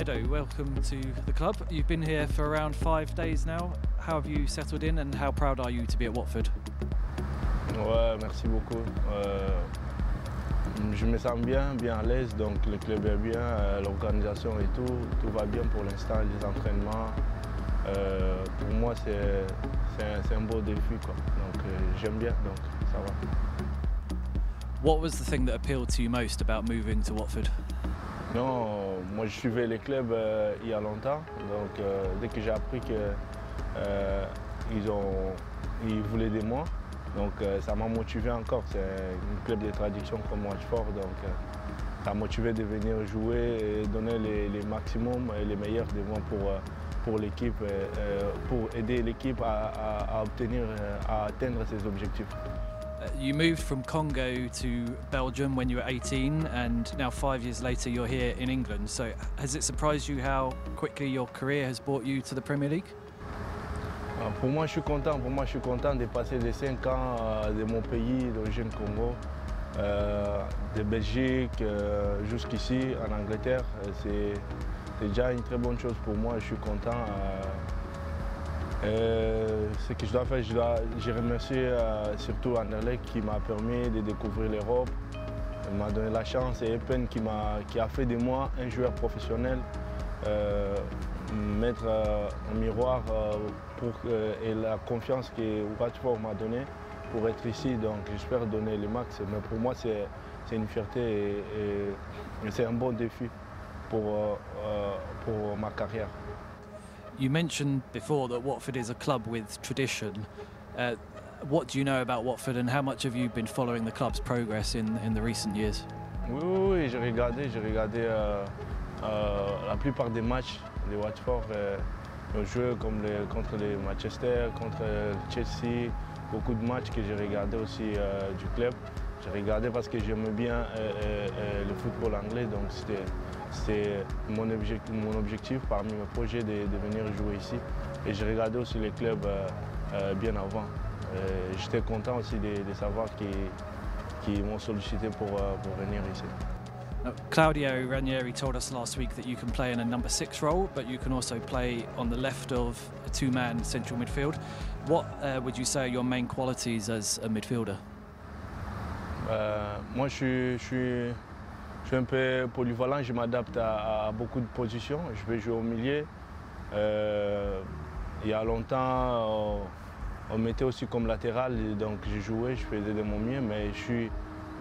Edo. Welcome to the club. You've been here for around five days now. How have you settled in and how proud are you to be at Watford? Ouais, merci beaucoup. Euh, je me sens bien, bien à l'aise, donc le club est bien, euh, l'organisation et tout, tout va bien pour l'instant, les entraînements. Euh, pour moi, c'est un, un, beau défi, quoi. donc euh, j'aime bien, donc ça va. What was the thing that appealed to you most about moving to Watford? Non, moi je suivais les clubs euh, il y a longtemps, donc euh, dès que j'ai appris qu'ils euh, ils voulaient des mois, donc ça m'a motivé encore. C'est un club de tradition comme Watford, donc ça m'a motivé de venir jouer et donner les, maximums et les meilleurs des mois pour, pour l'équipe, pour aider l'équipe à, obtenir, à atteindre ses objectifs. Uh, you moved from Congo to Belgium when you were 18, and now five years later you're here in England. So, has it surprised you how quickly your career has brought you to the Premier League? Uh, pour moi, je suis content. Pour moi, je suis content de passer les 5 ans euh, de mon pays d'origine Congo, euh, de Belgique euh, jusqu'ici en Angleterre. C'est déjà une très bonne chose pour moi. Je suis content. Euh, ce que je dois faire, je, dois, je remercie euh, surtout Anderlecht qui m'a permis de découvrir l'Europe. Il m'a donné la chance et Epen qui, a, qui a fait de moi un joueur professionnel. Euh, mettre un miroir et la confiance que Watford m'a donnée pour être ici. Donc j'espère donner le max. Mais pour moi, c'est une fierté et, c'est un bon défi pour, pour ma carrière. You mentioned before that Watford is a club with tradition. Uh, what do you know about Watford and how much have you been following the club's progress in, in the recent years? Oui, oui, oui j'ai regardé, j'ai regardé euh, euh, la plupart des matchs de Watford. Euh, nos jeux comme les, contre les Manchester, contre Chelsea, beaucoup de matchs que j'ai regardé aussi euh, du club. J'ai regardé parce que j'aimais bien euh, euh, le football anglais, donc c'était c'est mon objectif, mon objectif parmi mes projets de, venir jouer ici. Et j'ai regardé aussi les clubs euh, euh, bien avant. Euh, j'étais content aussi de, savoir qu'ils m'ont sollicité pour, pour venir ici. Claudio Ranieri told us last week that you can play in a number six role, but you can also play on the left of a two-man central midfield. What uh, would you say are your main qualities as a midfielder? moi, je suis je suis un peu polyvalent, je m'adapte à, beaucoup de positions. Je vais jouer au milieu. Euh, il y a longtemps, on, mettait aussi comme latéral, donc j'ai joué, je faisais de mon mieux, mais je suis,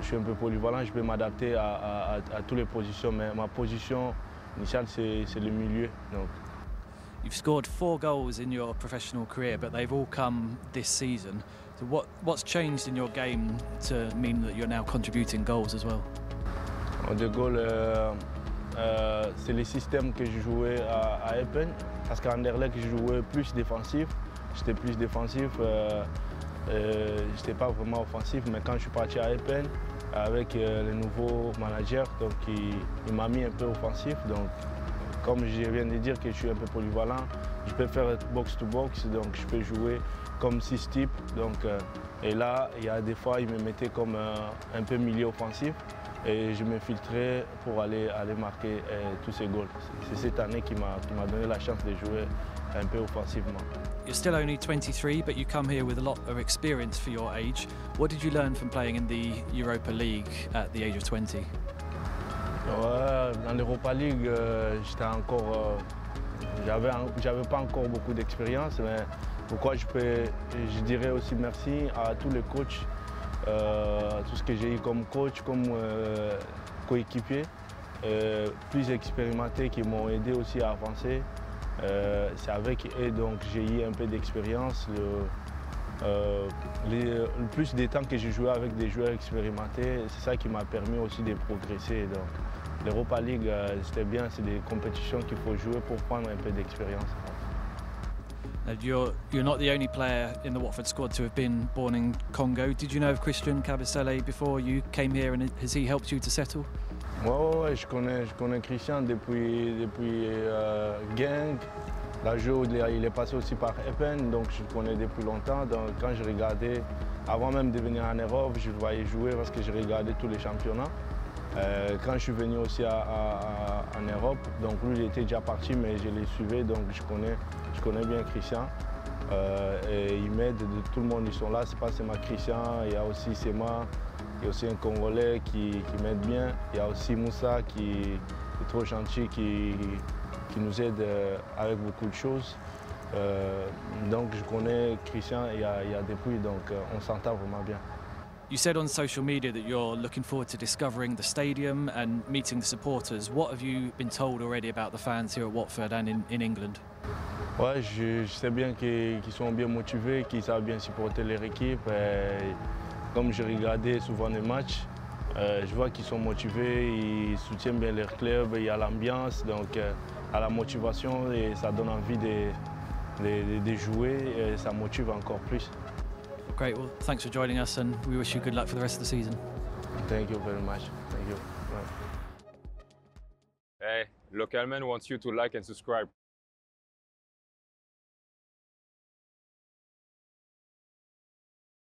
je suis un peu polyvalent, je peux m'adapter à, toutes les positions, mais ma position initiale, c'est le milieu. Donc. You've scored four goals in your professional career, but they've all come this season. So what, what's changed in your game to mean that you're now contributing goals as well? De Gaulle, euh, euh, c'est le système que je jouais à, à Epen, parce qu'à Anderlecht, je jouais plus défensif. J'étais plus défensif, euh, je n'étais pas vraiment offensif, mais quand je suis parti à Epen, avec le nouveau manager, donc il, m'a mis un peu offensif. Donc, comme je viens de dire que je suis un peu polyvalent, je peux faire box-to-box, donc je peux jouer comme six types. Donc, et là, il y a des fois, il me mettait comme un peu milieu offensif. Et je me filtrais pour aller, aller marquer euh, tous ces goals. C'est cette année qui m'a donné la chance de jouer un peu offensivement. You're still only 23, but you come here with a lot of experience for your age. What did you learn from playing in the Europa League at the age of 20? Ouais, dans l'Europa League, euh, j'étais encore, euh, j'avais pas encore beaucoup d'expérience, mais pourquoi je peux, je dirais aussi merci à tous les coachs euh, tout ce que j'ai eu comme coach, comme euh, coéquipier, euh, plus expérimentés qui m'ont aidé aussi à avancer. c'est avec eux donc j'ai eu un peu d'expérience. Le, plus des temps que j'ai joué avec des joueurs expérimentés, c'est ça qui m'a permis aussi de progresser. L'Europa League, c'était bien, c'est des compétitions qu'il faut jouer pour prendre un peu d'expérience. You're, you're not the only player in the Watford squad to have been born in Congo. Did you know of Christian Kabasele before you came here and has he helped you to settle? Ouais, ouais, je, connais, Christian depuis, depuis euh. La il est passé aussi par Epen, donc je le connais depuis longtemps. Quand je regardais, avant même de venir en Europe, je le voyais jouer parce que je regardais tous les championnats. Euh, quand je suis venu aussi en Europe, donc lui il était déjà parti mais je l'ai suivi donc je connais, je connais bien Christian. Euh, et il m'aide, tout le monde ils sont là, c'est pas seulement Christian, il y a aussi Sema, il y a aussi un Congolais qui, m'aide bien, il y a aussi Moussa qui est trop gentil, qui, qui nous aide euh, avec beaucoup de choses. donc je connais Christian il y a, il y a depuis, donc on s'entend vraiment bien. You said on social media that you're looking forward to discovering the stadium and meeting the supporters. What have you been told already about the fans here at Watford and in, in England? Ouais, je, je sais bien qu'ils sont bien motivés, qu'ils savent bien supporter leur équipe. Et comme j'ai regardé souvent les matchs, euh, je vois qu'ils sont motivés, ils soutiennent bien leur club, il y a l'ambiance, donc euh, à la motivation et ça donne envie de, de, de jouer et ça motive encore plus. Great. Well, thanks for joining us, and we wish you good luck for the rest of the season. Thank you very much. Thank you. Hey, Localman wants you to like and subscribe.